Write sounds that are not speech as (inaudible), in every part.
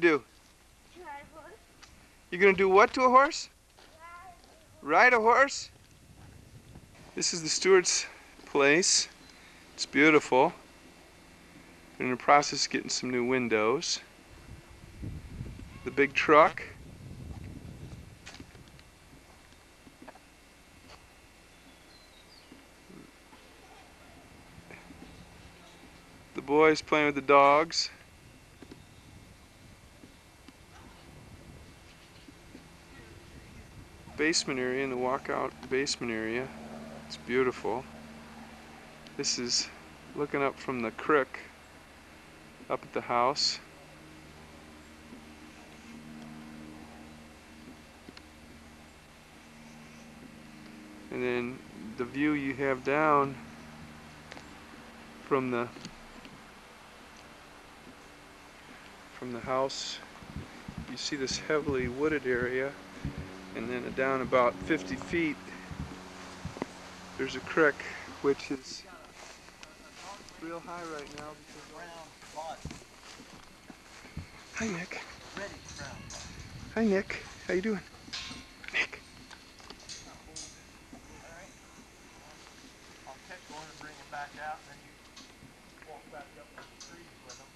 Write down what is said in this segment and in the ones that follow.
do? You're gonna do what to a horse? Ride a horse? This is the Stuart's place. It's beautiful. We're in the process of getting some new windows. The big truck. The boys playing with the dogs. Basement area in the walkout basement area. It's beautiful. This is looking up from the crook up at the house. And then the view you have down from the from the house you see this heavily wooded area and then down about 50 feet there's a creek which is real high right now because Hi Nick. Hi Nick. How you doing? Nick. I'll catch one and bring him back out, and then you walk back up the trees with him.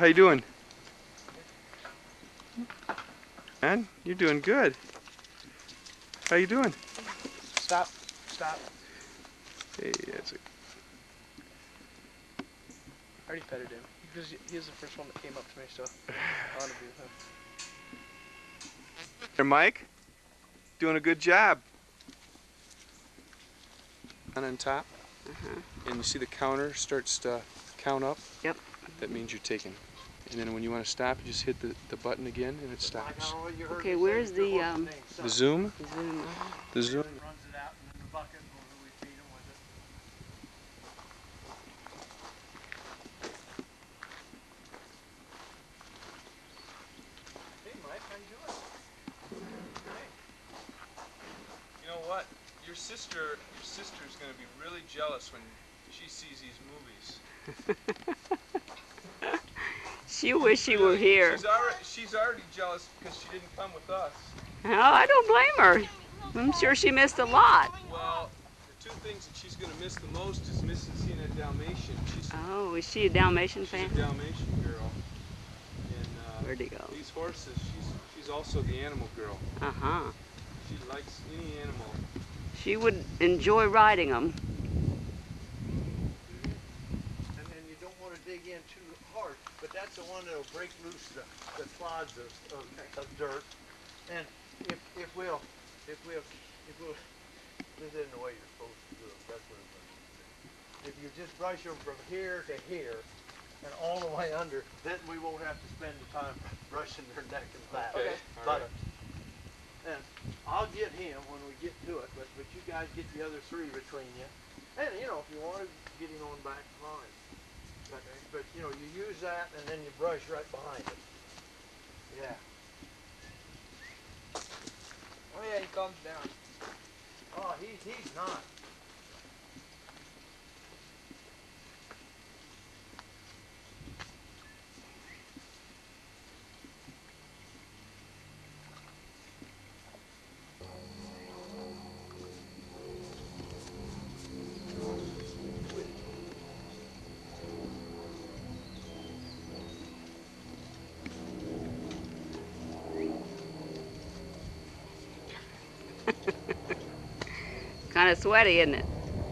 How you doing? Man, you're doing good. How you doing? Stop, stop. Hey, that's a, I already petted him. Because he was the first one that came up to me, so I want to be with him. there, Mike. Doing a good job. And on top, Uh -huh. and you see the counter starts to count up. Yep. That means you're taking. And then when you want to stop, you just hit the, the button again and it stops. Okay, where's the, um, The zoom, Zoom. the zoom. Runs it out in the bucket, and we feed him with it. Hey, Mike, how you doing? You know what? Your sister, your sister's gonna be really jealous when she sees these movies. She wish she were here. She's already, she's already jealous because she didn't come with us. Oh, I don't blame her. I'm sure she missed a lot. Well, the two things that she's gonna miss the most is missing seeing a Dalmatian. She's, Oh, is she a Dalmatian she's a fan? Dalmatian girl. And uh, Where'd he go? these horses, she's she's also the animal girl. Uh huh. She likes any animal. She would enjoy riding them. And then you don't want to dig in too hard, but that's the one that'll break loose the, the clods of, of, of dirt. And if, if we'll, if we'll, if we'll, this isn't the way you're supposed to do it, that's what I'm gonna do. If you just brush them from here to here and all the way under, then we won't have to spend the time brushing their neck and back. Okay, But, alright. and I'll get him when we get to it, but, but you guys get the other three between you. And, you know, if you want to get him on back, fine. But, but, you know, you use that and then you brush right behind it. Yeah. Oh yeah, he comes down. Oh, he's, he's not. Kind of sweaty, isn't it?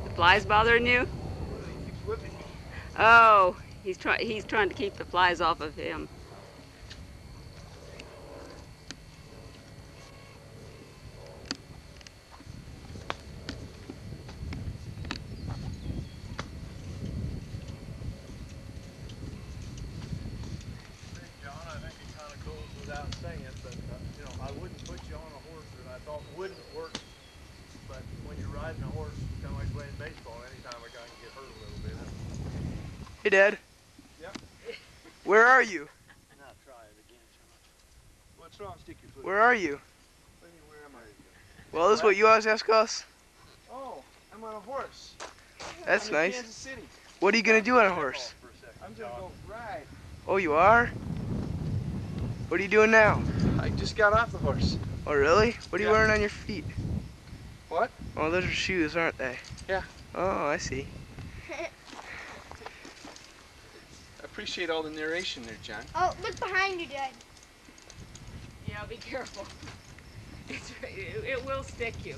The flies bothering you? Oh, he's trying. He's trying to keep the flies off of him. John, I think it kind of goes without saying, but, uh, you know, I wouldn't put you on a horse that I thought wouldn't work. But when you're riding a horse, kind of like playing baseball, anytime a guy can get hurt a little bit. Hey, Dad. Yep. Where are you? Now try it again, What's wrong? Stick your foot. Where are you? What do you mean, where am I? Well, this is what you always ask us. Oh, I'm on a horse. That's I'm in nice. Kansas City. What are you gonna do on a horse? I'm gonna go ride. Oh, you are? What are you doing now? I just got off the horse. Oh, really? What are you wearing on your feet? What? Oh, those are shoes, aren't they? Yeah. Oh, I see. I appreciate all the narration there, John. Oh, look behind you, Dad. Yeah, be careful. (laughs) It's, it, it will stick you.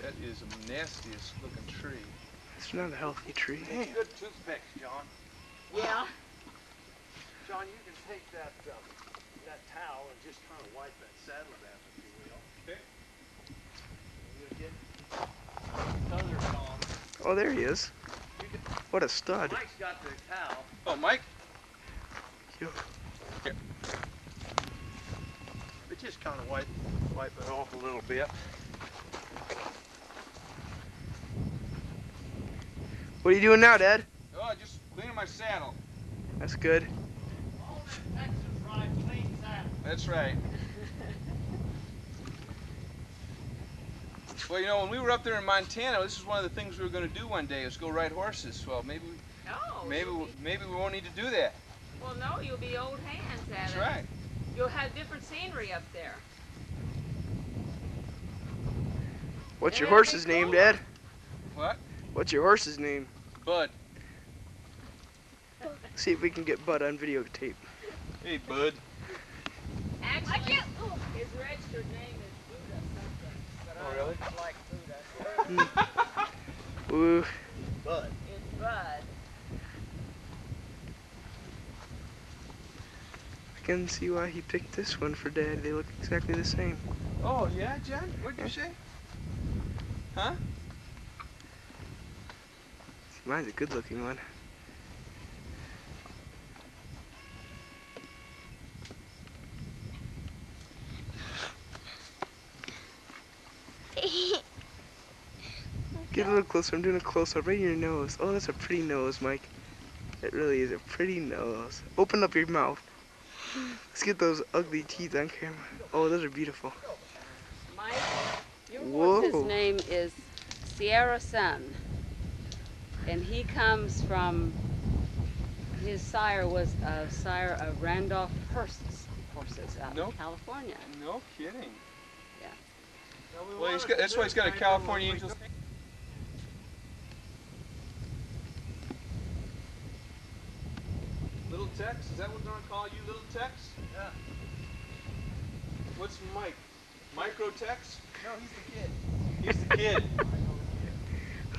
That is the nastiest looking tree. It's not a healthy tree. Hey, good toothpicks, John. Yeah. (sighs) John, you can take that um, that towel and just kind of wipe that saddle down, if you will. Okay. You're get Thunder Tom. Oh, there he is. What a stud. Mike's got the towel. Oh, Mike? But just kind of wipe wipe it off a little bit. What are you doing now, Dad? Oh, just cleaning my saddle. That's good. Texas ride clean saddle. That's right. well, you know, when we were up there in Montana, this is one of the things we were going to do one day, is go ride horses. Well, maybe we, No. maybe you'll we- be- maybe we won't need to do that. Well, no, you'll be old hands at That's it. right. You'll have different scenery up there. What's your horse's name, call Dad? What? What's your horse's name? Bud. See if we can get Bud on videotape. Hey, Bud. Actually, his registered name is Buddha something. But Oh, I really? don't like Buddha. (laughs) Ooh, Bud. It's Bud. I can see why he picked this one for Dad. They look exactly the same. Oh, yeah, John? What'd you say? Huh? Mine's a good-looking one. Get a little closer. I'm doing a close-up right in your nose. Oh, that's a pretty nose, Mike. It really is a pretty nose. Open up your mouth. Let's get those ugly teeth on camera. Oh, those are beautiful. Mike, your horse's name is Sierra Sun. And he comes from, his sire was a sire of Randolph Hearst's horses out No. in California. No kidding. Now, we Well, he's wanted got, that's why he's got a California when Angels. Little Tex? Is that what we're gonna call you, Little Tex? Yeah. What's Mike? Microtex? No, he's the kid. He's the kid.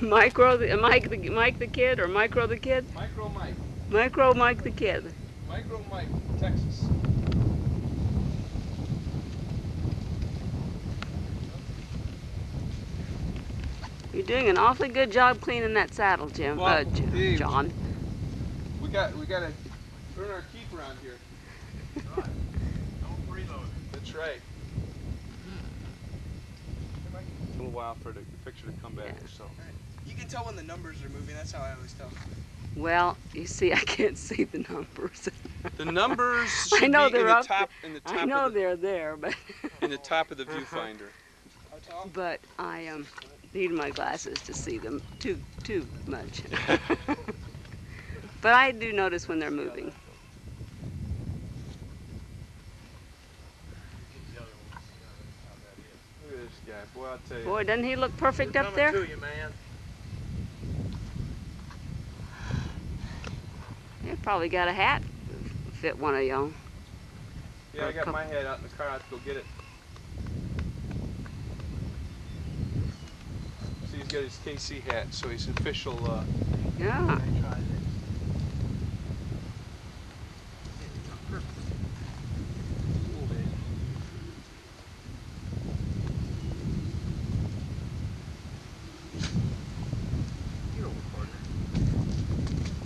(laughs) Micro, the, Mike, the, Mike the kid, or Micro the kid? Micro Mike. Micro Mike the kid. Micro Mike, Texas. You're doing an awfully good job cleaning that saddle, Jim. Well, uh, John. We got we gotta earn our keep around here. Don't freeload. That's right. A little while for the picture to come back, so. You can tell when the numbers are moving. That's how I always tell. Well, you see, I can't see the numbers. The numbers (laughs) I know be they're the up top in the top I know of the, they're there, but (laughs) in the top of the viewfinder. How tall? but I um, need my glasses to see them too too much. (laughs) but I do notice when they're moving. Look at this guy. Boy, I'll tell you. Boy, doesn't he look perfect We're up there? to you, man. You probably got a hat fit one of y'all. Yeah, I got my head out in the car. I have to go get it. See, he's got his KC hat, so he's official. Uh, Yeah. Let me try this. Get over, partner. That's a nice old horse. Now, when you ride, ride about the front of the saddle. Not Okay. cut back All right. like that. You see around here? Right. Just on the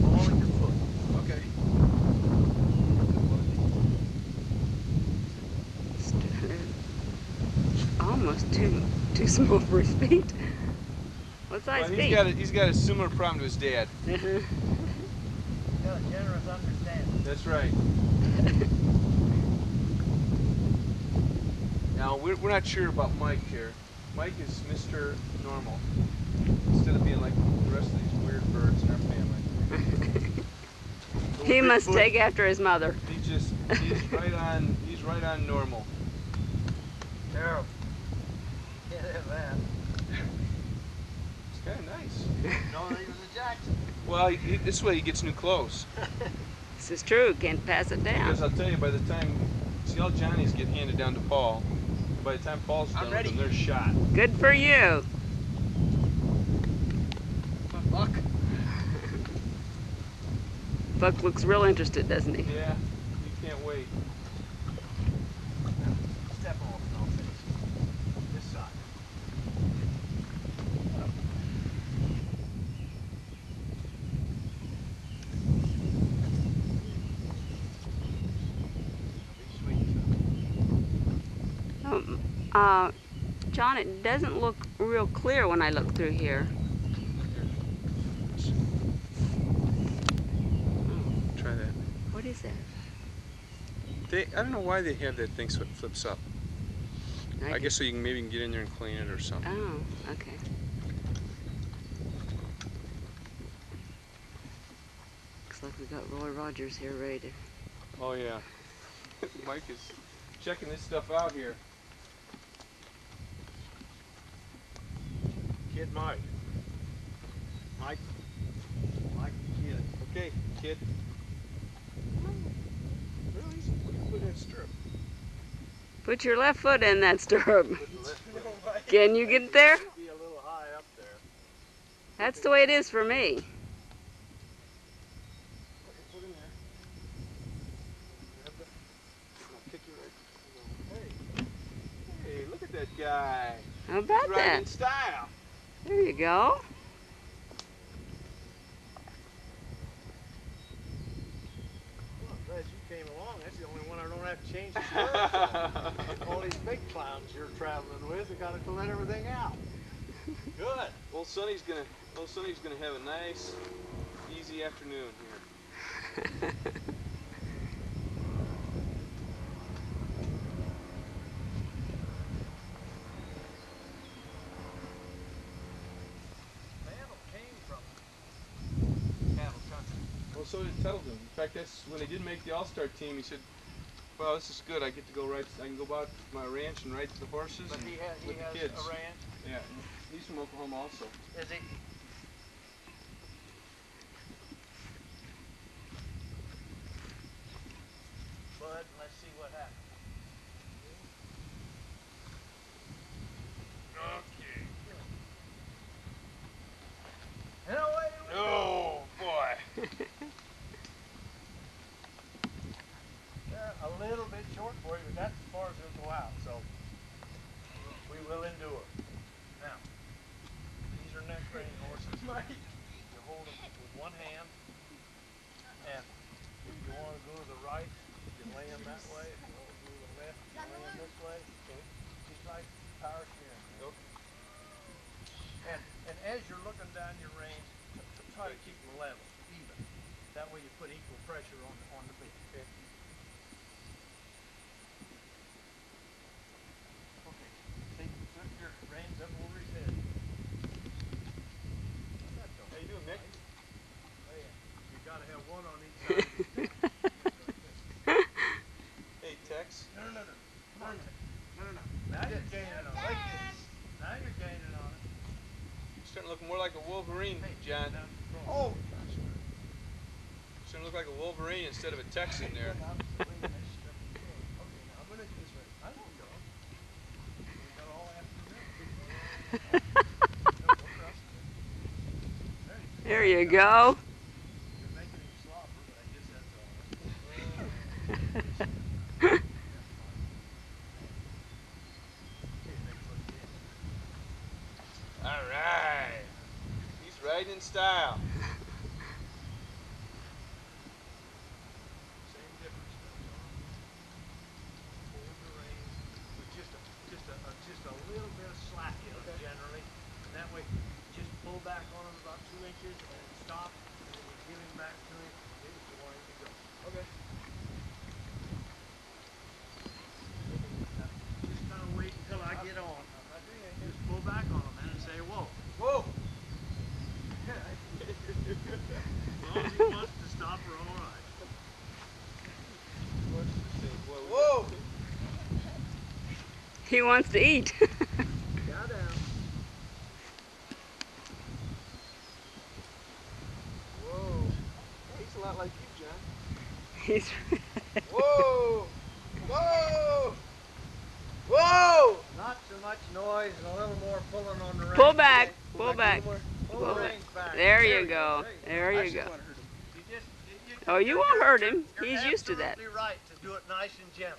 ball of your foot. Okay. almost too too small for his feet. What size Well, feet? he's got a, he's got a similar problem to his dad. (laughs) Uh-huh. Got a generous understanding. That's right. (laughs) Now we're, we're not sure about Mike here. Mike is Mr. Normal instead of being like the rest of these weird birds in our family. he must take after his mother. He's just he's right on he's right on normal. Terrible. Can't that. It's kind of nice. No, he was a Jackson. Well, he, he- this way he gets new clothes. (laughs) This is true. Can't pass it down. Because down. I'll tell you, by the time see all Johnnies get handed down to Paul, by the time Paul's I'm done ready. with them, they're shot. Good for you. Buck. Buck looks real interested, doesn't he? Yeah, you can't wait. Step off and I'll finish. This side. Be sweet. Um, uh, It doesn't look real clear when I look through here. Try that. What is that? They, I don't know why they have that thing so it flips up. I did- guess so you can maybe get in there and clean it or something. Oh, okay. Looks like we got Roy Rogers here ready to. Oh yeah. (laughs) Mike is checking this stuff out here. Kid Mike. Mike. Mike the kid. Okay, kid. Really? Put in that stirrup. Put your left foot in that stirrup. Put the left foot. Can you get there? Be a little high up there. That's the way it is for me. Put in there. Grab the- I'll kick you right. Hey. Hey, look at that guy. How about He's that? style. There you go. Well, glad you came along. That's the only one I don't have to change the (laughs) stirrups. All these big clowns you're traveling with, you gotta let everything out. Good. Well, Sonny's gonna, old Sonny's gonna have a nice, easy afternoon here. (laughs) Mantle came from cattle country. Well, so did Tettleton. Fact, that's when they did make the All-Star team. He said, "Well, this is good. I get to go right. I can go out to my ranch and ride the horses But and he has, he with the kids." a ranch. Yeah, he's from Oklahoma also. Is he? Bud, let's see what happens. Okay. And away we go. Oh boy! They're a little bit short for you, but that's as far as it'll go out, so we will endure. Now, these are neck training horses. (laughs) You hold them with one hand, and if you want to go to the right, you lay them that way. If you want to go to the left, you lay them this way. Okay? Just like power steering. Okay. And, and as you're looking down your reins, t- t- try to keep them level, even. That way you put equal pressure on, on the beat. Okay. Okay, take, put your reins up over his head. How you doing, Nick? You gotta have one on each side. of his neck. Hey, Tex. No, no, no, no. No, no, no, no, no. Now you're gaining on it. Now you're gaining on it. You're starting to look more like a Wolverine, John. now, Oh! Starting to look like a Wolverine instead of a Texan there. (laughs) there you I'm gonna do this right. I won't go. We got all afternoon. No, don't rush me. There you go. There you go. You're making him slobber, but I guess that's all. All right. He's riding in style. Same difference though, John. Hold the reins with just a, just a, a just a inches and stop, and you give him back to him if you want him to go. Okay. Just kind of wait until I get on. I'm not doing anything. Just pull back on him man, and say, whoa. Whoa! As long as he wants to stop, we're all right. Whoa! He wants to eat. Whoa! (laughs) He's a lot like you, John. He's Whoa! Whoa! Whoa! Not so much noise and a little more pulling on the reins. pull back, pull back. Pull pull the back. back. There you go. There you go. You just, you, Oh, you won't hurt him. You're He's used to that. absolutely right to do it nice and gentle.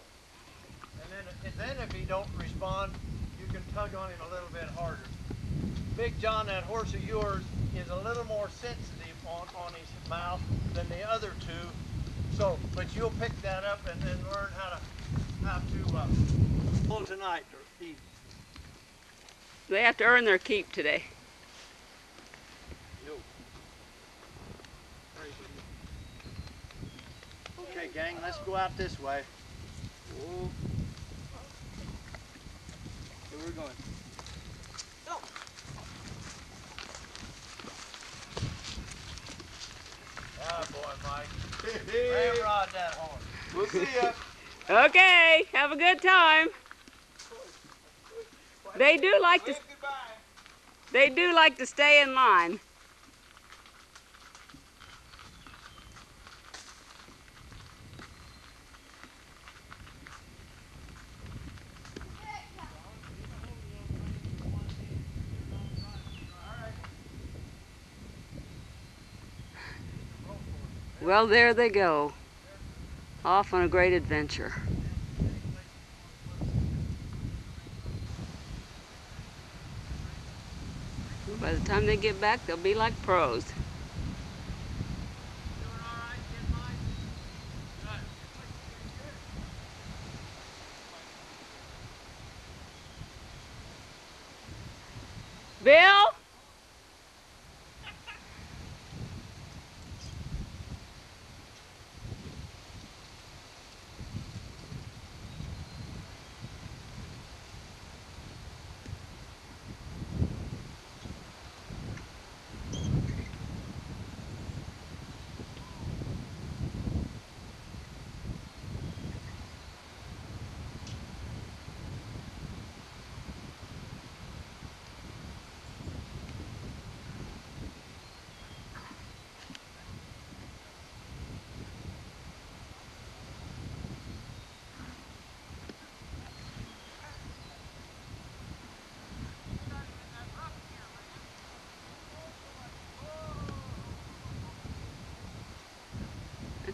And then, and then if he don't respond, you can tug on him a little bit harder. Big John, that horse of yours is a little more sensitive on, on his mouth than the other two. So, but you'll pick that up and then learn how to, how to, uh, pull tonight or evening. They have to earn their keep today. Okay, gang, let's go out this way. Whoa. Where we're going? Ah, boy, Mike. (laughs) Ramrod that horse. We'll see ya. Okay, have a good time. They do like to they do like to stay in line. Well, there they go. Off on a great adventure. By the time they get back, they'll be like pros. Bill?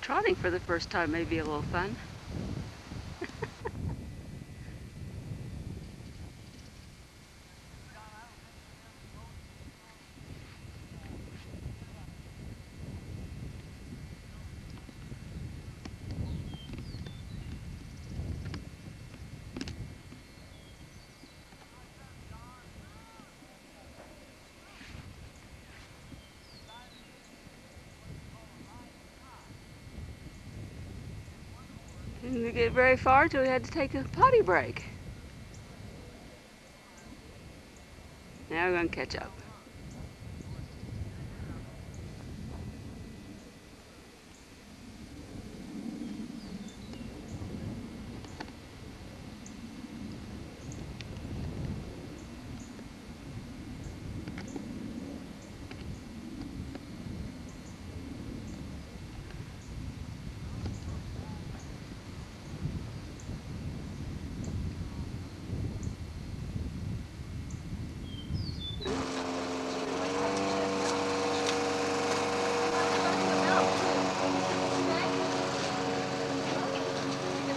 Trotting for the first time may be a little fun. Didn't get very far till we had to take a potty break. Now we're gonna catch up.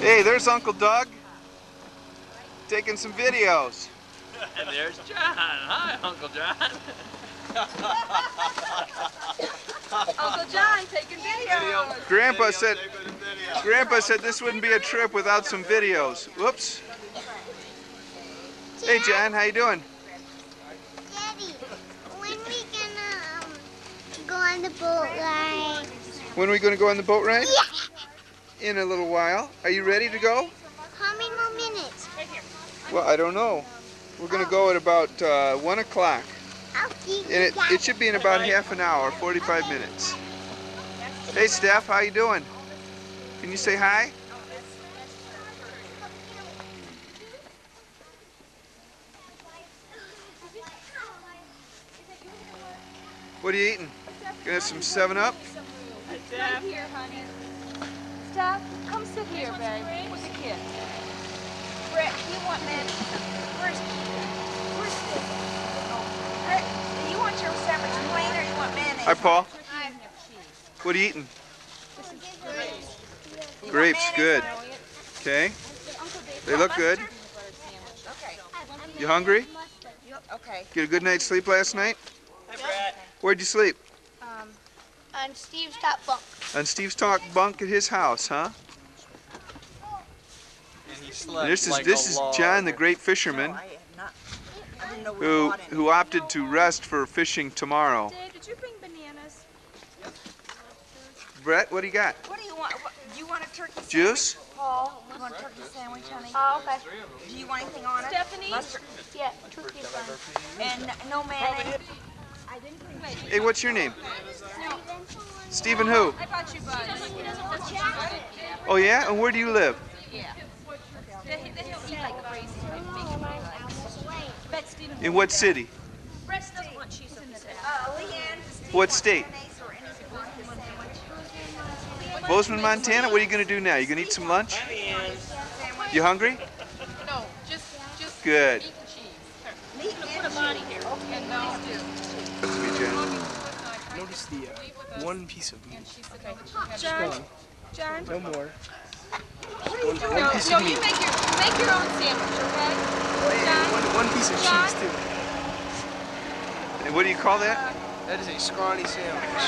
Hey, there's Uncle Doug. Taking some videos. And (laughs) there's John. Hi, Uncle John. (laughs) Uncle John taking videos. Grandpa said Grandpa said this wouldn't be a trip without some videos. Whoops. Hey John, how you doing? Daddy, when we gonna um, go on the boat ride. When are we going to go on the boat ride? Yeah. In a little while. Are you ready to go? How many more minutes? Well, I don't know. We're going to go at about uh, 1 o'clock. And it, it should be in about half an hour, 45 minutes. Hey, Steph, how you doing? Can you say hi? What are you eating? Gonna have some 7-Up? Right here, honey. Steph, come sit here, babe, with the kid. Brett, you want man? Where's where's this? Brett, do you want your sandwich plain or you want mayonnaise? Hi, Paul. I What are you eating? You want Grapes, good. Okay. They look good. Okay. You hungry? You- Okay. Get a good night's sleep last night? Hi, Brett. Where'd you sleep? On Steve's top bunk. On Steve's talk bunk at his house, huh? And he slept And this is like this a is log. John, the great fisherman, I not. I didn't know we who who opted to rest for fishing tomorrow. Dave, did you bring bananas? Brett, what do you got? What do you want? What, do you want a turkey sandwich? Juice? Paul, you want a turkey sandwich, honey? Oh, okay. Do you want anything on it? Stephanie? Mustard. Yeah, turkey fine. And no mayonnaise? Hey, what's your name? Stephen who? I bought you buns. Oh yeah? And where do you live? They, they don't eat like crazy. They make them like. Bet Stephen. In what city? Brett doesn't want cheese in this. Leanne, does Steve What state? mayonnaise or anything on his sandwich? Bozeman, Montana? What are you gonna do now? You gonna eat some lunch? You hungry? No, just, just Good. eat the cheese. Meat Put and a body cheese. Here. Okay, And no, please do. Good to meet you. Notice the uh, one piece of meat. and she said, no, she had Just one. John, No more. No, One piece no, you make your, make your own sandwich, okay? John, One, one piece of John? cheese too. And what do you call that? That is a scrawny sandwich.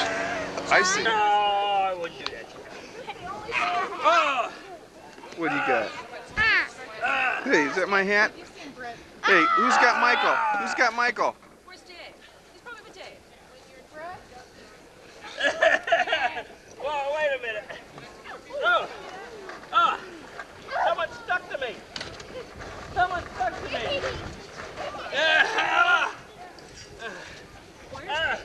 I see. No, oh, I wouldn't do that. Oh! What do you got? Ah! Hey, is that my hat? Hey, who's got ah! Michael? Who's got Michael? where's Dave? He's probably with Dave. (laughs) Whoa, wait a minute. Oh! Ah! Someone stuck to me! Someone stuck to me! Ah! (laughs) Ah!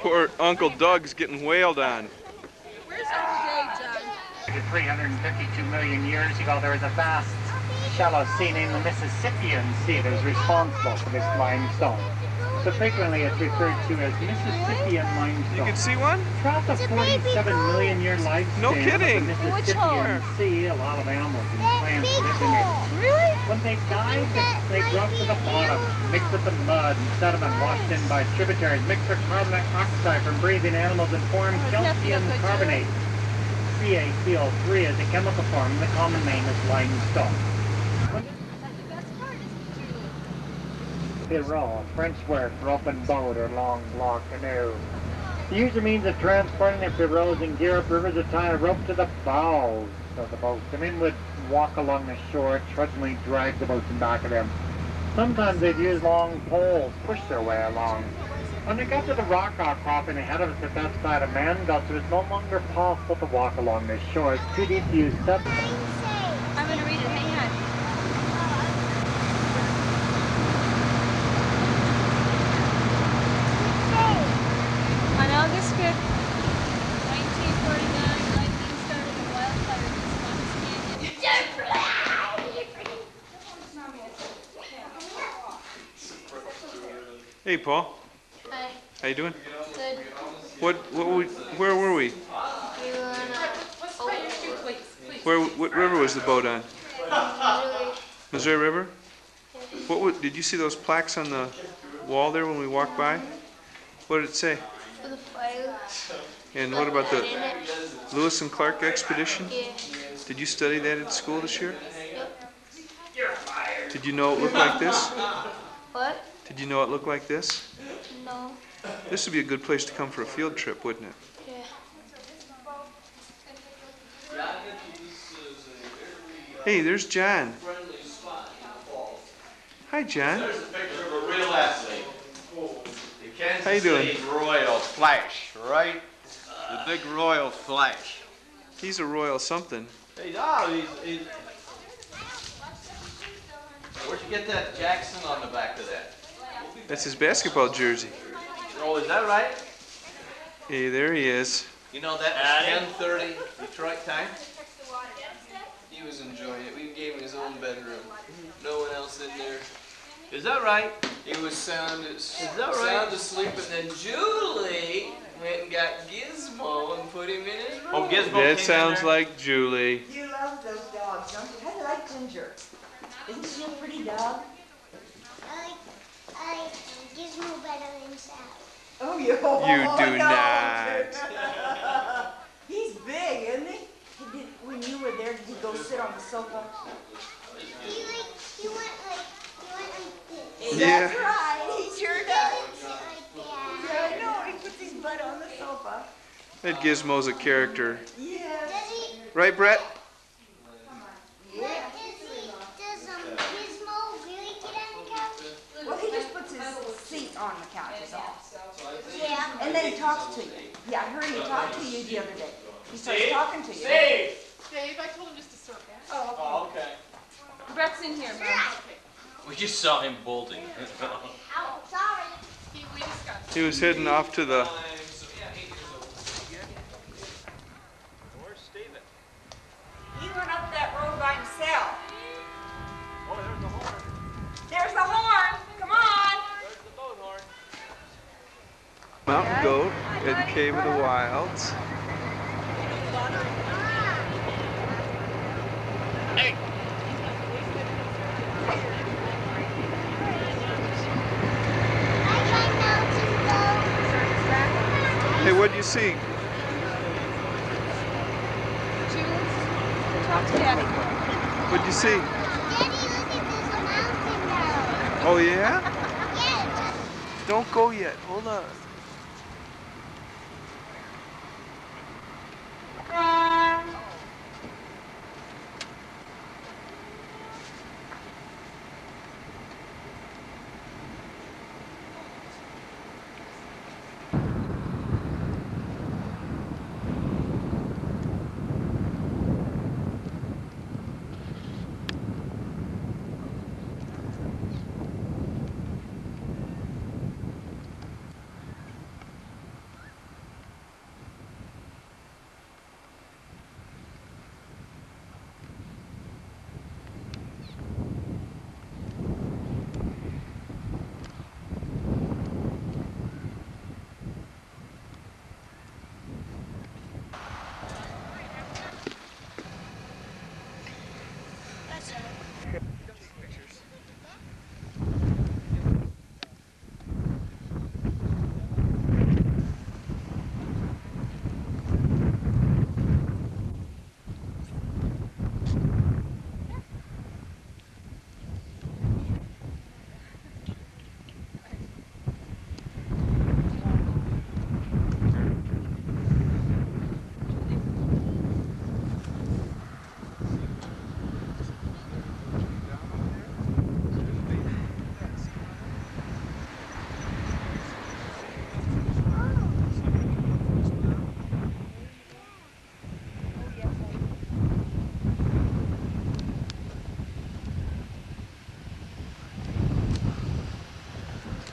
Poor Uncle Doug's getting wailed on. Where's Uncle Dave, John? 352 million years ago, there was a vast shallow seen in the Mississippian Sea that was responsible for this limestone. So frequently it's referred to as Mississippian limestone. You limestone. can see one? Throughout the 47 million year lifespan No kidding. of the Which Mississippian hole? Sea, a lot of animals and plants big in it. hole. Really? When they died, they, they dropped to the bottom, mixed with the mud and sediment washed in by tributaries, mixed with carbon oxide from breathing animals and form calcium carbonate. CaCO3 is a chemical form, and the common name is limestone. Pirogue, French word for open boat or long block canoe. The usual means of transporting their pirogues and gear up rivers would tie a rope to the bows of the boat. The men would walk along the shore, trudgingly drag the boats in back of them. Sometimes they'd use long poles, push their way along. When they got to the rock outcropping ahead of us at that side of Mangus, it was no longer possible to walk along the shore. It's too deep to use steps. I'm gonna read it. Hang on. On August 5th, 1949, lightning started a wildfire in Swamp's Canyon. Hey, Paul. Hi. How you doing? Good. What? What? We, where were we? We were on a uh, Where? What river was the boat on? Missouri River? What did you see those plaques on the wall there when we walked by? What did it say? for the fire. And what about the Lewis and Clark expedition? Yeah. Did you study that at school this year? Yep. Did you know it looked like this? What? Did you know it looked like this? No. This would be a good place to come for a field trip, wouldn't it? Yeah. Hey, there's John. Hi, John. There's a picture of a real athlete. The Kansas How you doing? City Royal Flash, right? The big Royal Flash. He's a royal something. He's, oh, he's, he's... Where'd you get that Jackson on the back of that? That's his basketball jersey. Oh, is that right? Hey, there he is. You know, that was 10:30 Detroit time? He was enjoying it. We gave him his own bedroom. No one else in there. Is that right? He was sound, Is that right? sound asleep, and then Julie went and got Gizmo and put him in his oh, room. Oh, Gizmo came That in sounds there? like Julie. You love those dogs, don't you? How do you like Ginger? Isn't she a pretty dog? I like, I like Gizmo better than Sally. Oh, you, (laughs) You do no. not. (laughs) He's big, isn't he? he did, when you were there, did he go sit on the sofa? He like, he went like, he went like this. Yeah. That's right, he sure He does. didn't like that. I know, he puts his butt on the sofa. That Gizmo's a character. Yes. Right, Brett? but seat on the couch, is all. Yeah. And then he talks to you. Yeah, I heard him talk to you the other day. He starts talking to you. Steve! Dave, I told him just to circle. Oh, Oh, okay. Brett's in here, man. We just saw him bolting. Oh, (laughs) sorry. He, we discussed. He was heading off to the. Where's Steven? He went up that road by himself. Oh, there's the horn. There's the horn. Come on. Mountain Goat at Cave of the Wilds. Hey! I like mountain goat. Hey, what do you see? Jules, talk to Daddy. What'd you see? Daddy, look at this mountain goat. Oh, yeah? Yeah, Don't go yet. Hold on.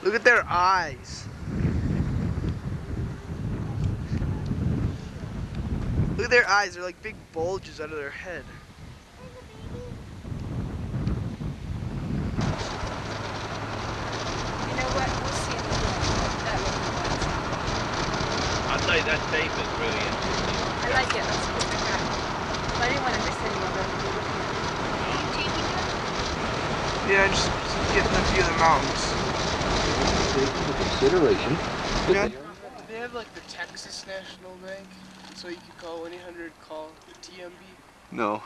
Look at their eyes. Look at their eyes. They're like big bulges out of their head. You know what? We'll see him again. That would be nice. I'll tell you, that tape is really interesting. I like it. Let's put it back. I didn't want to miss any of it. Yeah, just, just getting a view of the mountains. Take into consideration. Yeah. They have like the Texas National Bank, so you could call 1-800 call TMB. No.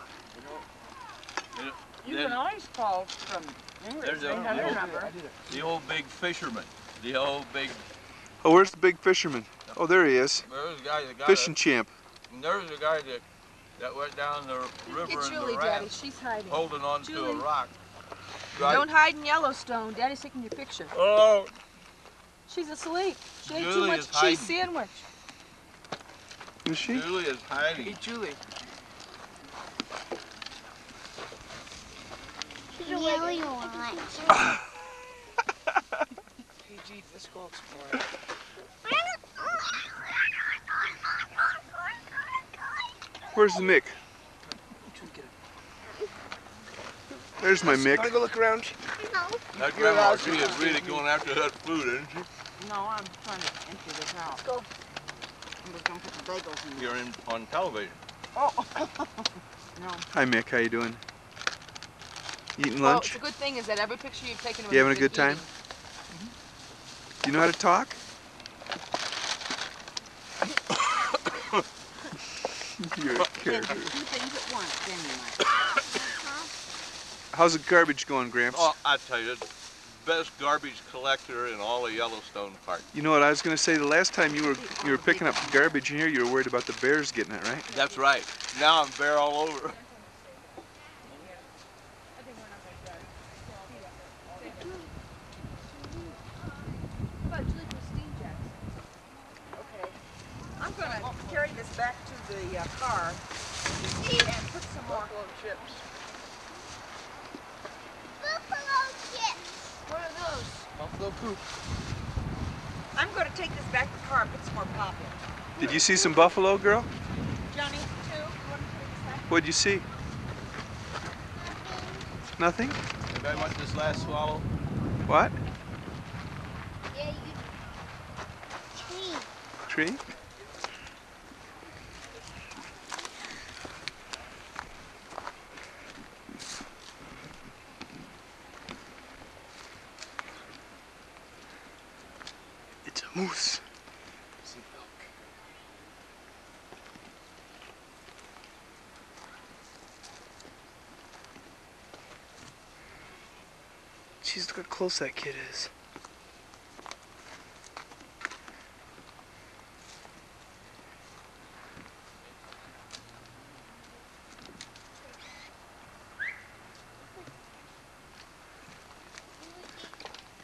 You can always call from There's another the number. The old big fisherman. The old big. Oh, where's the big fisherman? Oh, there he is. There's a guy that got Fishing it. champ. And there's a guy that that went down the river Get in Julie, the Daddy. She's hiding. holding on to a rock. Right. Don't hide in Yellowstone. Daddy's taking your picture. Oh, She's asleep. She ate too much cheese hiding. sandwich. Is she? Julie is hiding. Hey, Julie. Really want. (laughs) Hey, Jeep, let's go explore. Where's the Mick? There's my Mick. Wanna go look around? That grandma, she is really going after that food, isn't she? No, I'm trying to empty this house. Let's go. I'm gonna put the bagels in. You're in on television. Oh. (laughs) no. Hi Mick, how you doing? Eating Well, lunch? the good thing is that every picture you've taken of You him having a good time? eating. Do you know how to talk? (coughs) You're a character. two things at once, can you, Mike? (coughs) How's the garbage going, Gramps? Oh, I tell you, best garbage collector in all of Yellowstone Park. You know what I was gonna say? The last time you were you were picking up garbage in here, you were worried about the bears getting it, right? That's right. Now I'm bear all over. I'm gonna carry this back to the uh, car and put some more chips. Buffalo chips. What are those? Buffalo poop. I'm gonna take this back to the car and put some more pop in. Did you see some buffalo, girl? Johnny, two. You wanna take this back? What'd you see? Nothing? Anybody want this last swallow? What? Yeah, you. Tree. Tree? Moose. Jeez, look how close that kid is.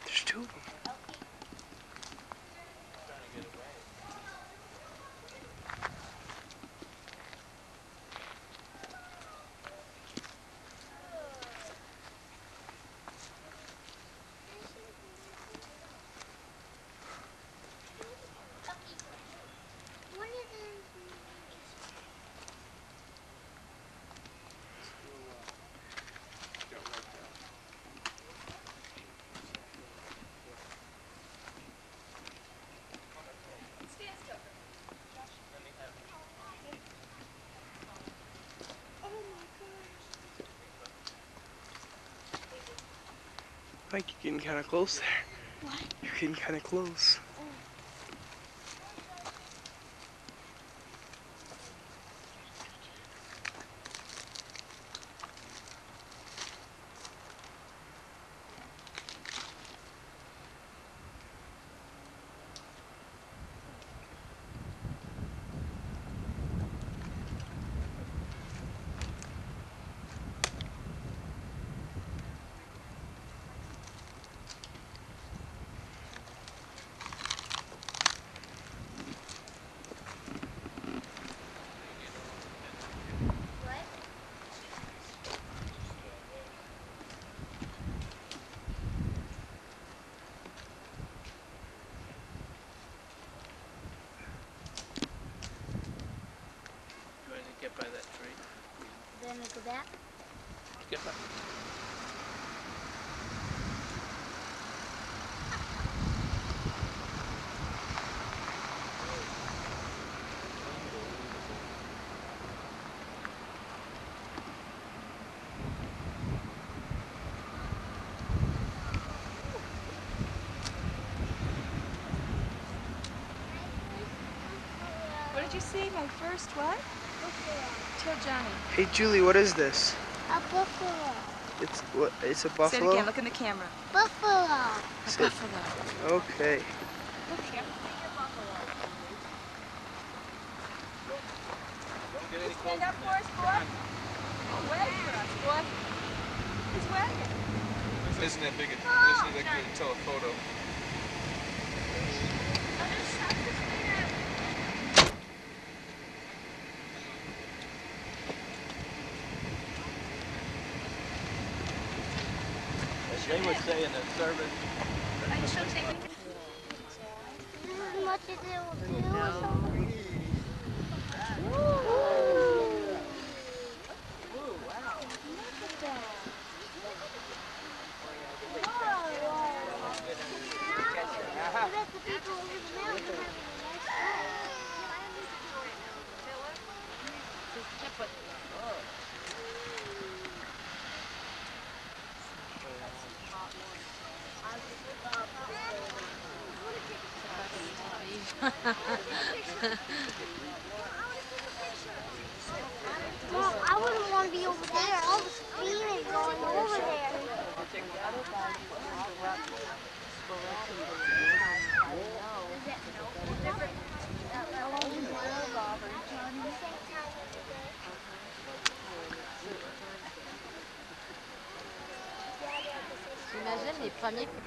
There's two of them. Mike, you're getting kind of close there. What? You're getting kind of close. You want to get by that tree? Then I go back. Get by. What did you see? My first what? Tell Johnny. Hey, Julie, what is this? A buffalo. It's what? It's a Say it buffalo. again. Look in the camera. Buffalo. A Say- buffalo. Okay. Stand up for us, boy. Wave for us, boy. He's wagging. isn't that big, a, isn't that good to telephoto. As they would say in the service, famille.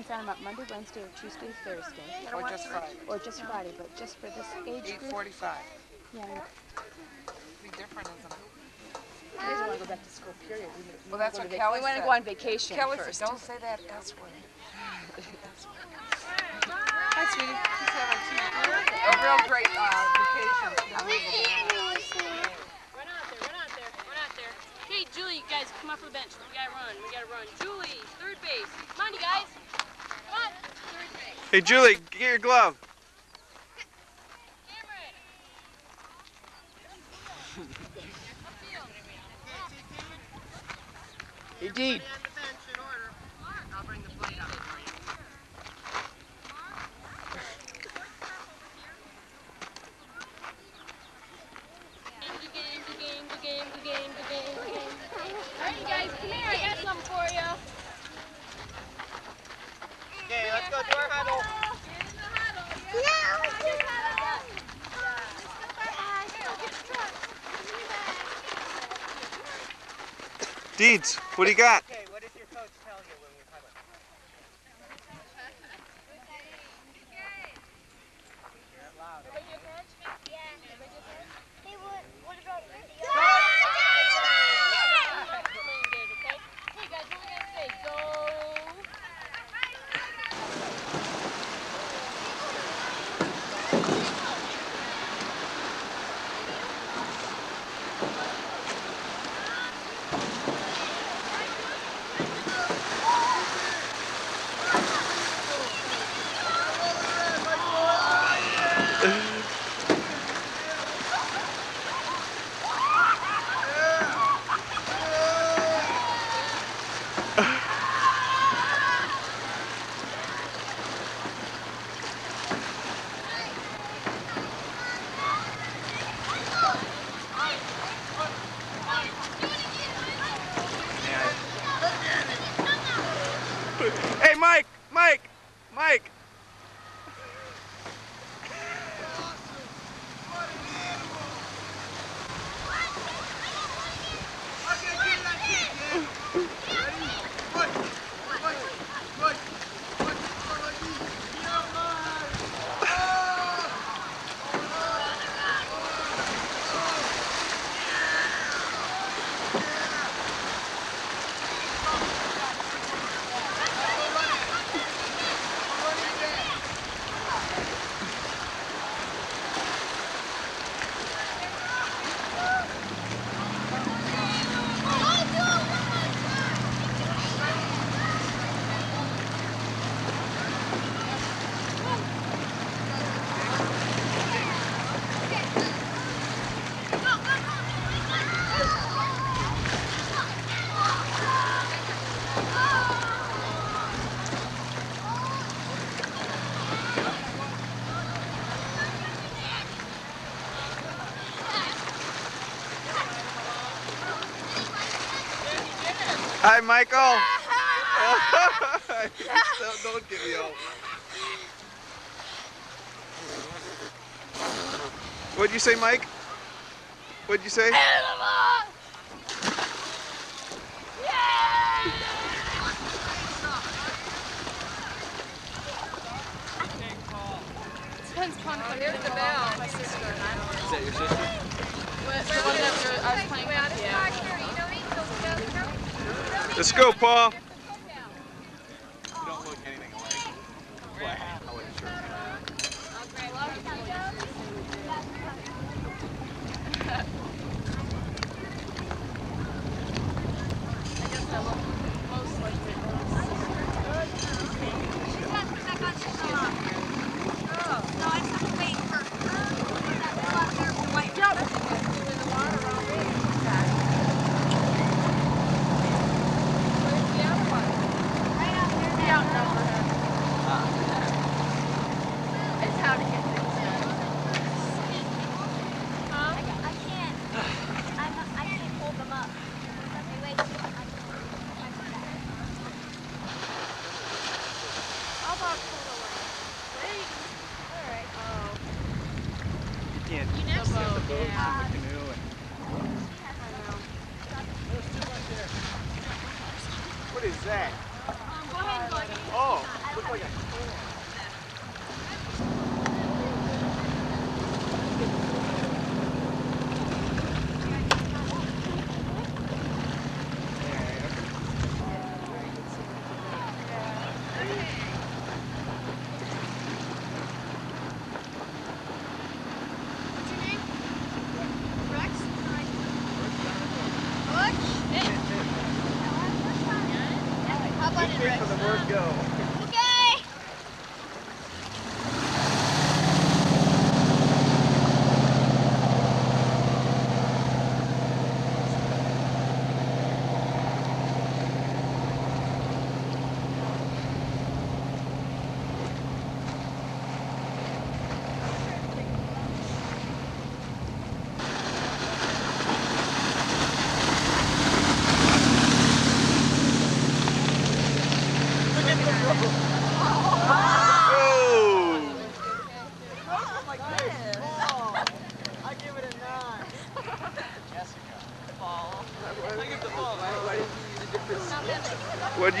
Can sign them up Monday, Wednesday, or Tuesday, Thursday. Or just Friday. Or just Friday, but just for this age group. 8:45. Yeah. Be different, isn't it? He doesn't want to go back to school, period. We- we Well, wanna that's go what to vac- Kelly We want to go on vacation Kelly first. said, don't say that S word. Hi, sweetie. She's having a real great uh, vacation. Run out there, run out there, run out there. Hey, Julie, you guys, come off the bench. We gotta run, we gotta run. Julie, third base. Come on, you guys. Come on. Third base. Hey Julie, get your glove. Hey, Dean. Good game, good game, good game, good game, good game, good game. All right, you guys, come here. I got something for you. Okay, let's go to our huddle. Deeds, what do you got? Hi, Michael. (laughs) don't, don't get me. What'd you say, Mike? What'd you say? 坡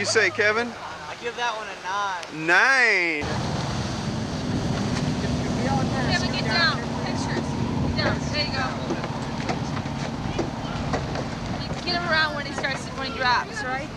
you say, Kevin? I give that one a nine. Nine. Kevin, get down. Pictures. Get down. There you go. Get him around when he starts when he drops, right?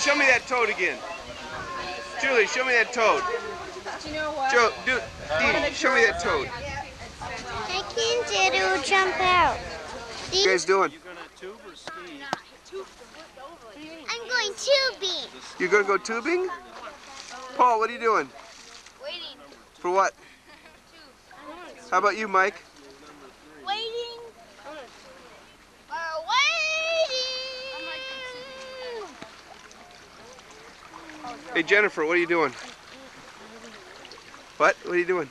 Show me that toad again. Julie, show me that toad. You know what? Joe, do, Dee Dee, show me that toad. I can't do jump out. What are you guys doing? I'm going tubing. You gonna go tubing? Paul, what are you doing? Waiting. For what? (laughs) How about you, Mike? Waiting. We're waiting. Hey, Jennifer, what are you doing? What? What are you doing?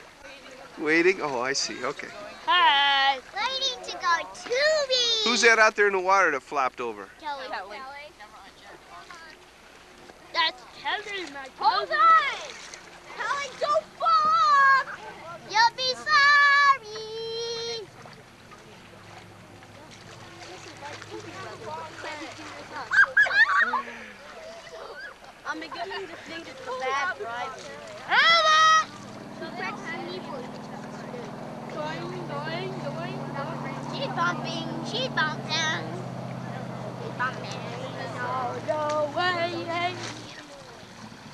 Waiting? Oh, I see. Okay. Hi. Waiting to go tubing. Who's that out there in the water that flopped over? Kelly. Kelly. That's Kelly, my Hold on! Kelly, don't fall off! You'll be sorry! I'm beginning to think it's a bad drive. Emma! She's bumping, she's bumping. She's bumping. No, no way.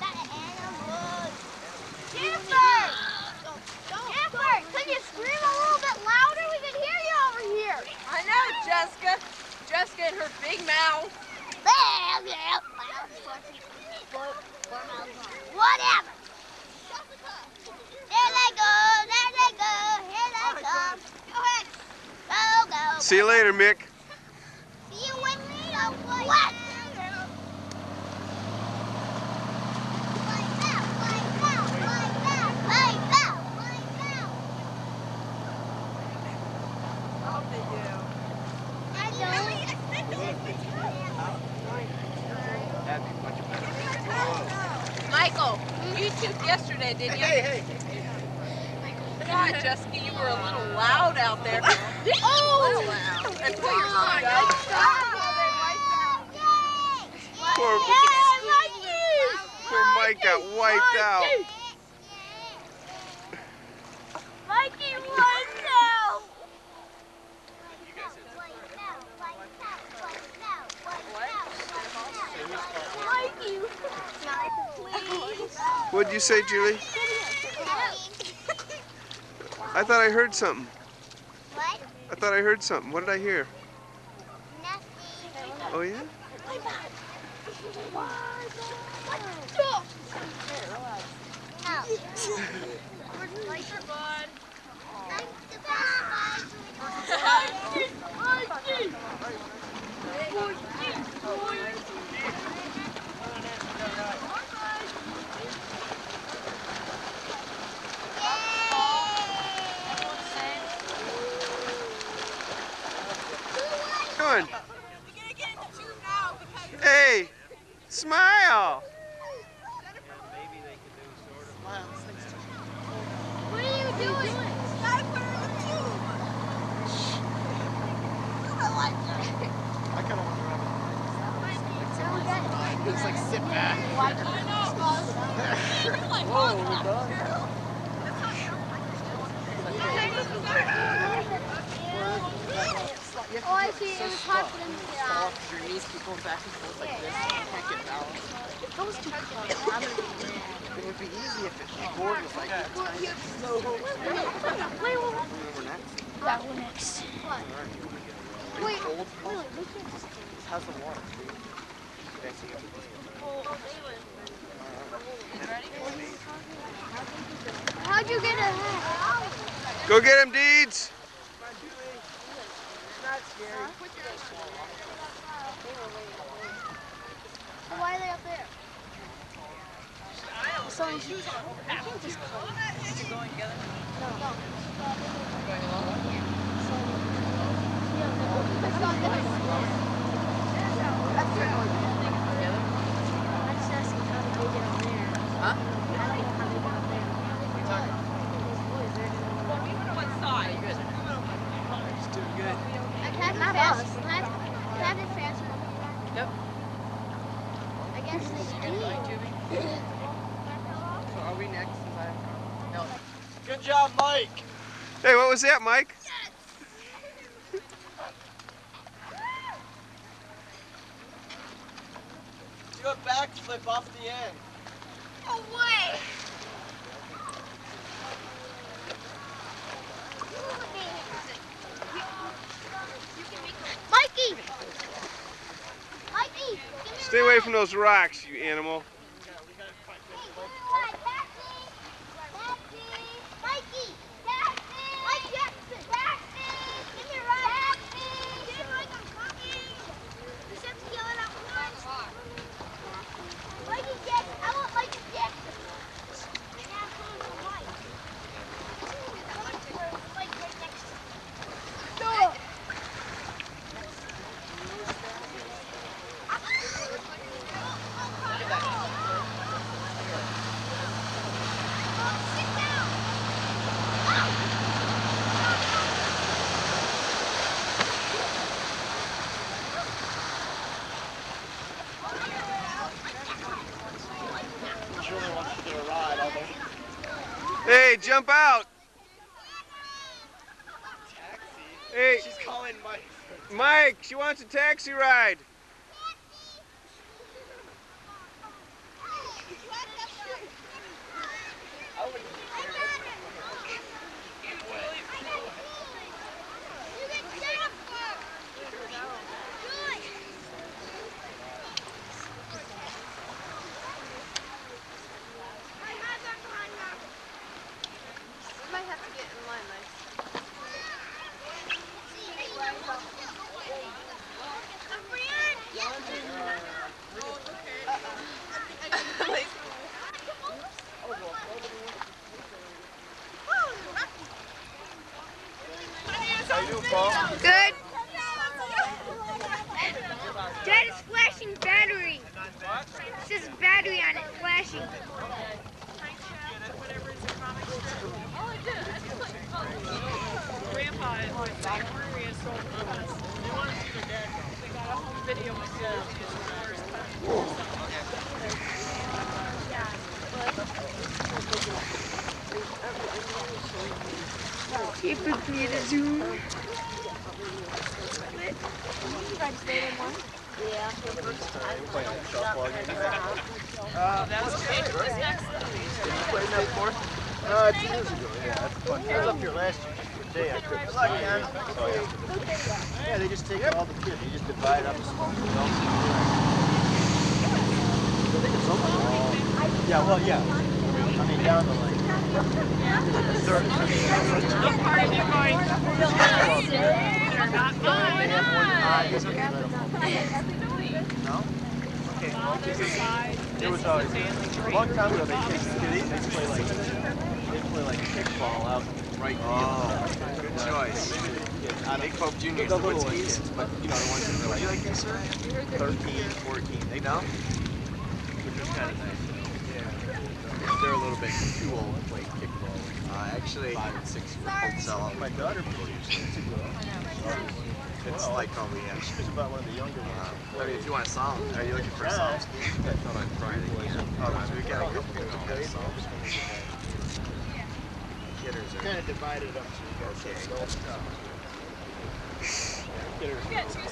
That animal. Jennifer! Jennifer, can you scream a little bit louder? We can hear you over here. I know, Jessica. Jessica and her big mouth. Whatever. There they go, there they go, here they come. Go ahead. Go, go. See you later, Mick. See you when we go What? Michael, you yesterday, didn't you? Hey, hey. God, Jessica, you were a little loud out there. (laughs) oh! loud. And put your up. Poor, poor Mike got wiped out. Mikey won now. Mikey, please. What'd you say, Julie? I thought I heard something. What? I thought I heard something. What did I hear? Nothing. Oh, yeah? Doing? Hey, smile. What are you doing? Gotta put her in the tube. I like that. I kind of want to rub it. It's like sit back. Whoa, we're done. Oh, I see. It was hard for them to get out. Your knees keep going back and forth like this. You can't get balance. Those two cars, I'm gonna be mad. It would be easy if it, the board was like that. Wait, wait, wait. Over next. That one next. What? Wait, Cold. wait, look at this. How's the water? Oh, oh, How'd you get ahead? Go get him, Deeds. Why are they up there? So you can't just call. Is it going together? No. no. Going along? Let's go get it. That's Together? I'm just asking how did they get on there? Huh? was that, Mike? Yes. Do a backflip off the end. No way! Mikey! Mikey! Stay away from those rocks, you animal. taxi ride. probably yeah. She was about one of the younger ones. Uh, I mean, if you want a song, are you looking for a song? (laughs) I thought I'd try it again. Oh, so we got a couple good songs. Kidders are kind of divided up. So you guys okay. Kidders.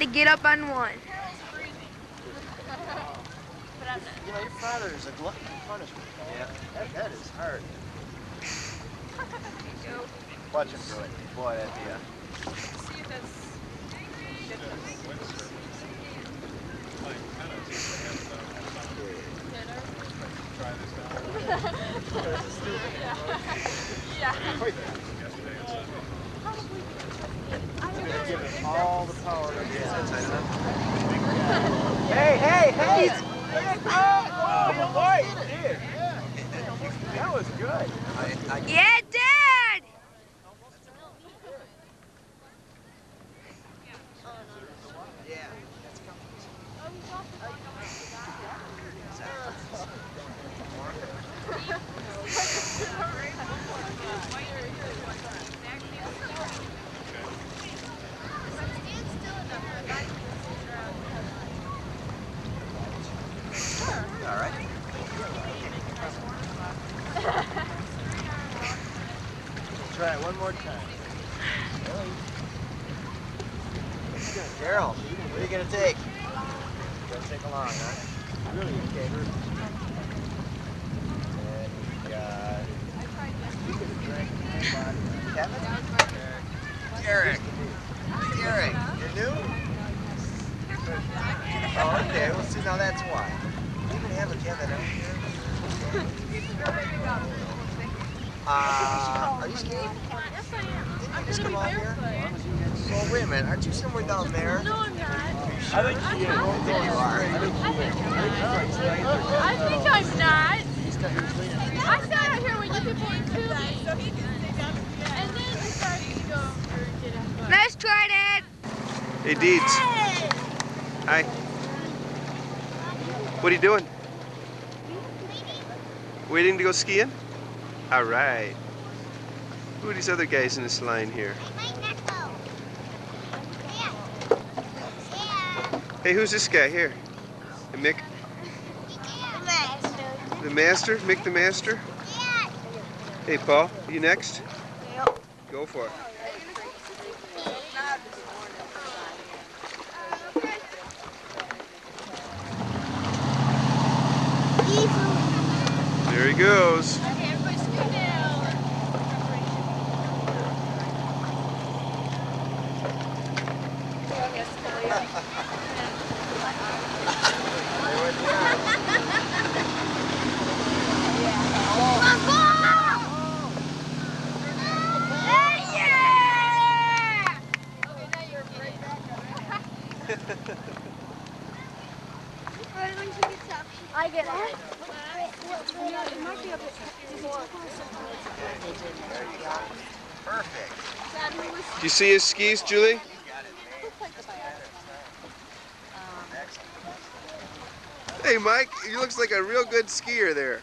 to get up on one. You know, your father is (laughs) a glutton for punishment. Yeah. That, that is hard. Watch him do it. Boy, that'd be a... See if that's... yeah. Hey, hey, hey! Oh, oh. That was good. I, I, yeah! go skiing? All right. Who are these other guys in this line here? Hey, who's this guy here? Hey, Mick? The master? Mick the master? Hey, Paul, you next? Go for it. see his skis, Julie? Hey, Mike, he looks like a real good skier there.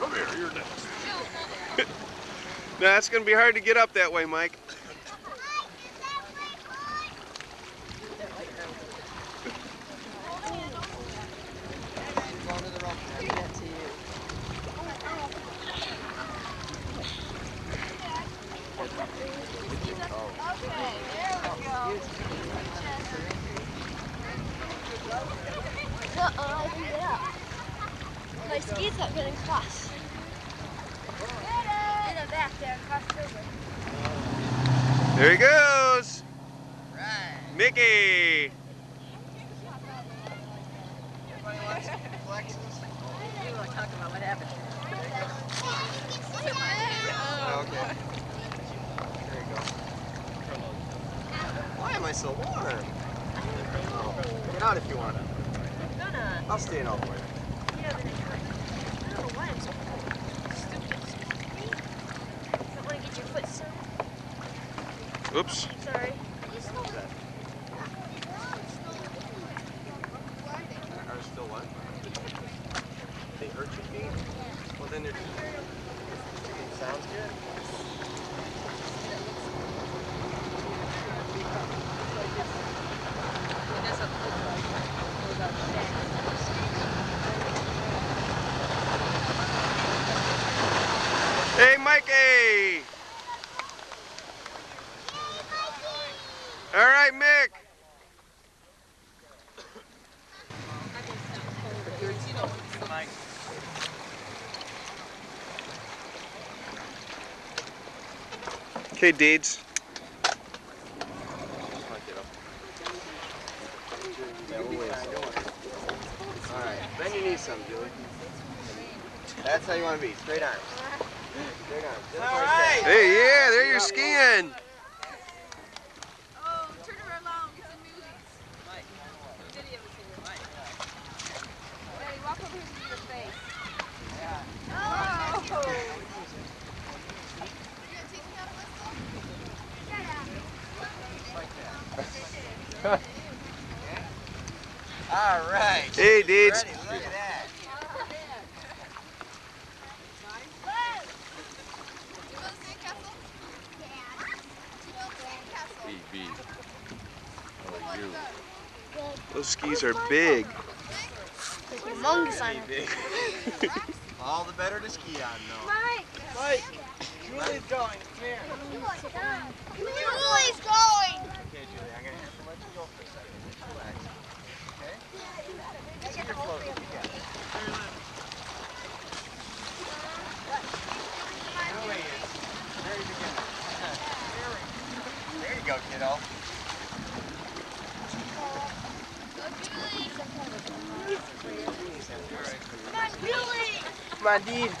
Come here, you're next. no, that's going to be hard to get up that way, Mike. Hey, Deeds. Alright, some, That's how you want to be, straight arms. Straight arms. All right. Hey, yeah, there you're skiing. big. It's humongous on. All the better to ski on though.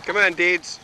Come on, Deeds.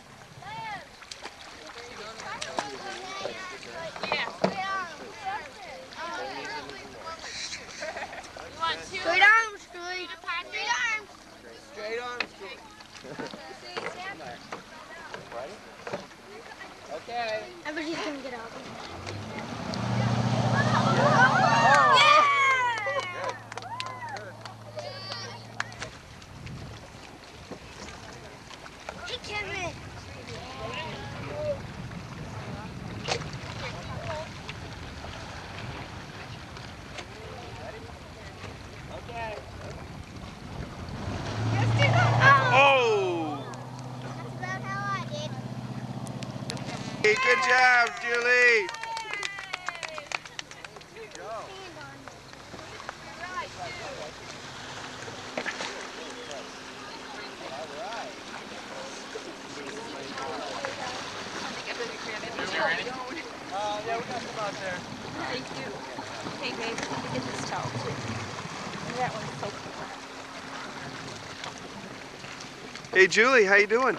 Julie, how you doing?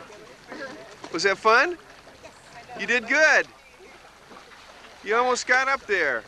Was that fun? You did good. You almost got up there.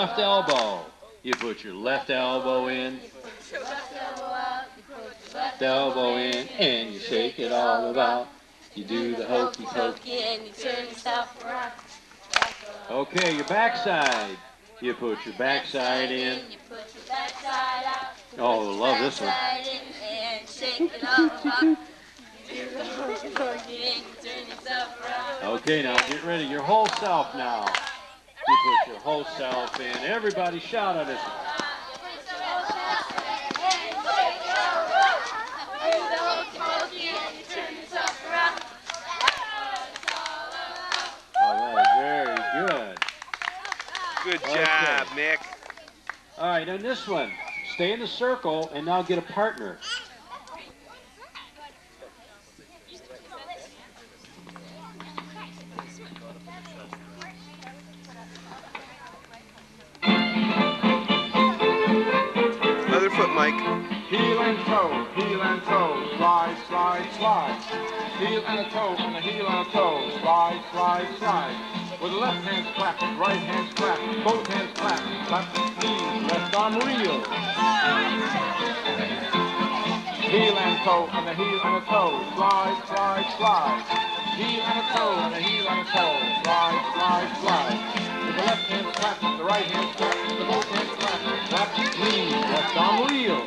Left elbow. You put your left elbow in, Left elbow out, you put your left elbow in, and you shake it all about. You do the hokey pokey. and you turn yourself around. Okay, your backside. You put your backside in. You put your. Oh, love this one. You. Okay, now get ready. Your whole self now. Put your whole self in. Everybody shout at us. All right, very good. Good Okay. job, Nick. All right, and this one. Stay in the circle and now get a partner. Mike. Heel and toe, heel and toe, slide, slide, slide. Heel and a toe, and a heel and a toe, slide, slide, slide. With the left hand clap, right hand clap, both hands clap, clap the knees, left arm reel. Heel and toe, and a heel and a toe, slide, slide, slide. Heel and a toe, and a heel and a toe, slide, slide, slide. With the left hand clap, the right hand clap, the both hands the knees, left arm reel.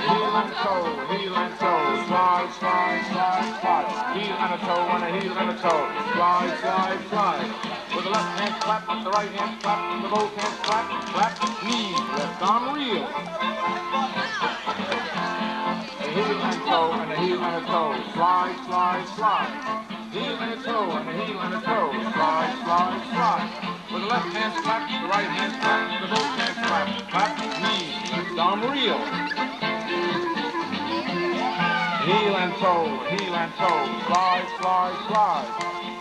Heel and toe, heel and toe, slide, slide, slide, slide. Heel and a toe and a heel and a toe, slide, slide, slide. With the left hand clap, the right hand clap, the both hands clap, clap, knees, left arm reel. A heel and toe and a heel and a toe, slide, slide, slide. Heel and a toe and a heel and a toe, slide, slide, slide. With the left hand clap, the right hand clap, the both hands clap, clap, left arm reel. Heel and toe, heel and toe, slide, slide, slide.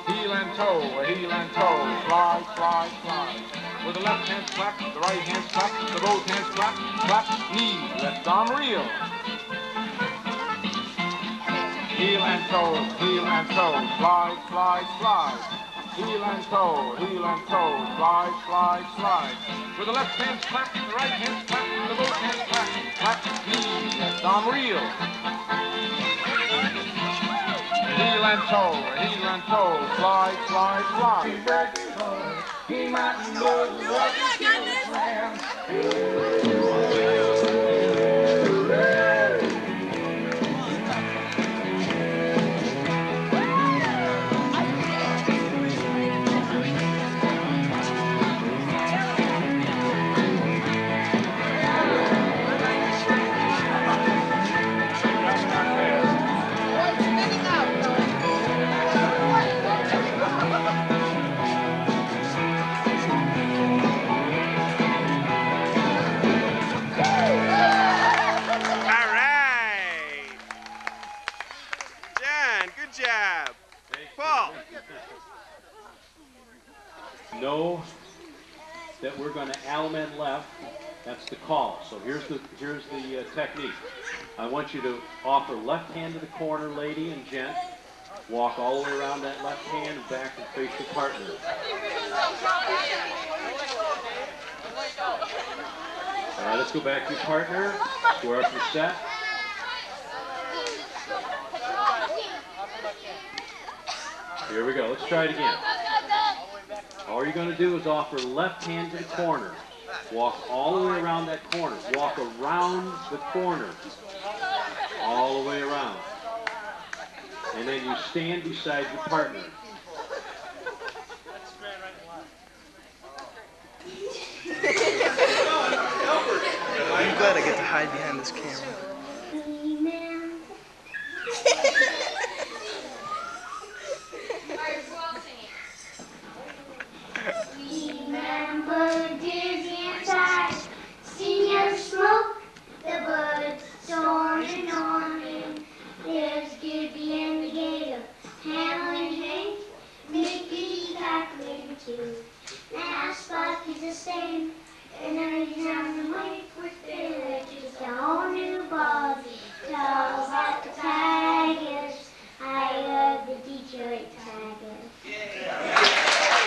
Heel and toe, heel and toe, slide, slide, slide. With the left hand clap, the right hand clap, the both hands clap, clap, knees, left arm reel. Heel and toe, heel and toe, slide, slide, slide. Heel and toe, heel and toe, slide, slide, slide. With the left hand clap, the right hand clap, the both hands clap, knees, left arm reel. Heel and toe, heel and toe, slide, slide, slide. He might know what he know that we're going to Al left. That's the call. So here's the here's the uh, technique. I want you to offer left hand to the corner, lady and gent. Walk all the way around that left hand and back and face your partner. All right, let's go back to your partner. Square up your set. Here we go. Let's try it again. All you're going to do is offer left hand to the corner. Walk all the way around that corner. Walk around the corner. All the way around. And then you stand beside your partner. I'm glad I get to hide behind this camera. (laughs) smoke, the bird's soaring and There's and the gator, Hamlin Hank, Mickey cackling the same, and with a whole new ball. Tails like the tigers, I love the Detroit Tigers. Yeah.